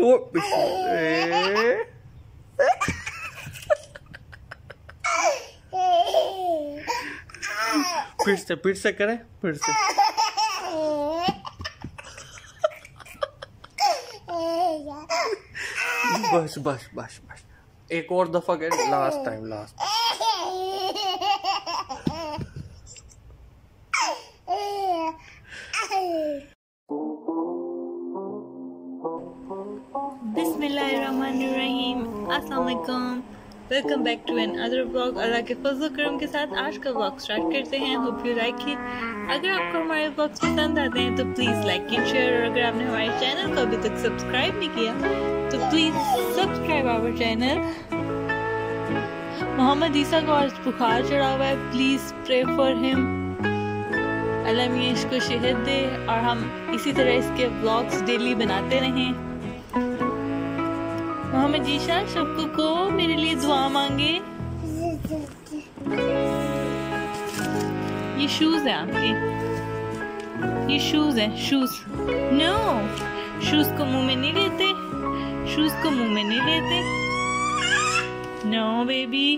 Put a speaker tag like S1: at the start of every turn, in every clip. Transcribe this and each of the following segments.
S1: ओ, ए, फिर से फिर से करें फिर से बस बस बस बस एक और दफा करें लास्ट टाइम लास्ट
S2: बिस्मिल्लाहिर्रहमानिर्रहीम। Welcome back to another blog अल्लाह के फजल करम के साथ आज का ब्लॉग स्टार्ट करते हैं। होप यू लाइक इट अगर आपको हमारे ब्लॉग्स पसंद आते हैं तो प्लीज़ लाइक एंड शेयर और अगर आपने हमारे चैनल को अभी तक सब्सक्राइब नहीं किया तो please subscribe our channel Mohammad Isa को आज बुखार चढ़ा हुआ है। प्लीज़ प्रे फॉर हिम अल्लाह मियाँ इसको सेहत दे। और हम इसी तरह इसके ब्लॉग्स डेली बनाते रहें। मोहम्मद ईशा सबको को मेरे लिए दुआ मांगे। ये शूज़ है आपके। ये शूज़ है शूज़ नो शूज़ को मुँह में नहीं लेते। शूज़ को मुँह में नहीं लेते। नो बेबी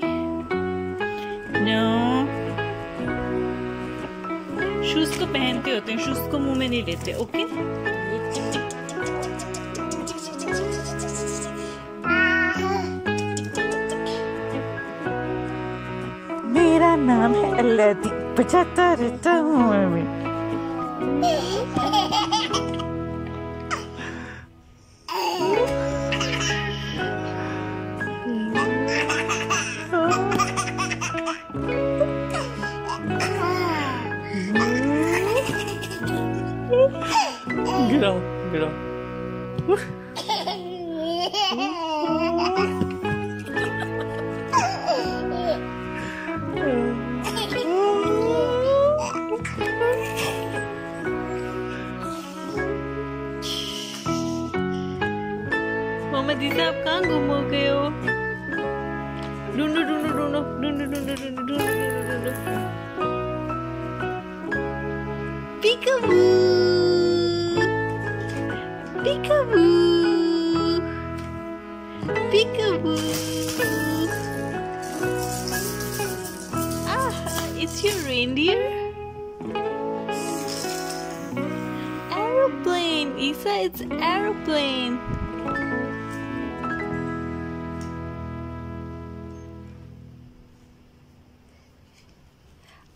S2: नो शूज़ को पहनते होते हैं शूज़ को मुँह में नहीं लेते okay
S3: الحمام الذي بجدر التمام Get out, get out.
S1: गिराओ गिराओ
S2: Mohammad ईसा आप कहाँ गुम हो गए हो ढूंढो ढूंढो ढूंढो ढूंढो ढूंढो ढूंढो ढूंढो ढूंढो ढूंढो Peekaboo! Peekaboo! Peekaboo! Ah, it's your reindeer? Aeroplane! Isa, it's aeroplane!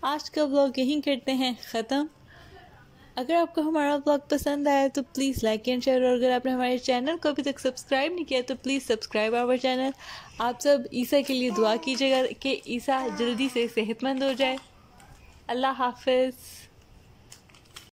S2: आज का ब्लॉग यहीं करते हैं, ख़त्म। अगर आपको हमारा ब्लॉग पसंद आया तो प्लीज़ लाइक एंड शेयर और अगर आपने हमारे चैनल को अभी तक सब्सक्राइब नहीं किया तो प्लीज़ सब्सक्राइब आवर चैनल आप सब ईसा के लिए दुआ कीजिएगा कि ईसा जल्दी से सेहतमंद हो जाए। अल्लाह हाफिज़।